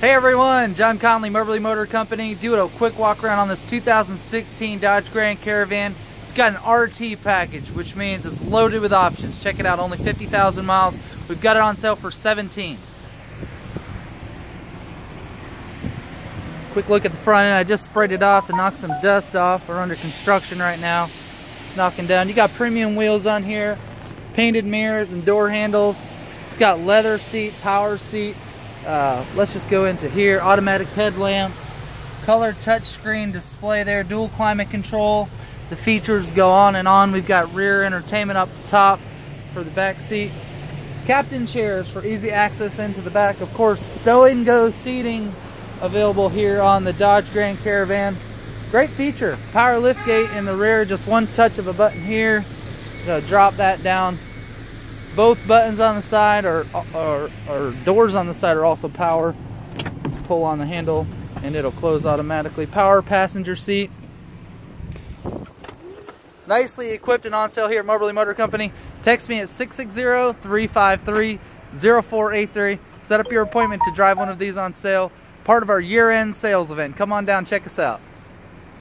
Hey everyone, John Conley, Moberly Motor Company, doing a quick walk around on this 2016 Dodge Grand Caravan. It's got an RT package, which means it's loaded with options. Check it out, only 50,000 miles. We've got it on sale for 17. Quick look at the front end. I just sprayed it off to knock some dust off. We're under construction right now. Knocking down. You got premium wheels on here, painted mirrors and door handles. It's got leather seat, power seat, uh, let's just go into here. Automatic headlamps, color touchscreen display there, dual climate control. The features go on and on. We've got rear entertainment up top for the back seat. Captain chairs for easy access into the back. Of course, stow and go seating available here on the Dodge Grand Caravan. Great feature. Power lift gate in the rear, just one touch of a button here. to drop that down both buttons on the side or, or, or doors on the side are also power. Just pull on the handle and it'll close automatically. Power passenger seat. Nicely equipped and on sale here at Moberly Motor Company. Text me at 660-353-0483. Set up your appointment to drive one of these on sale. Part of our year-end sales event. Come on down, check us out.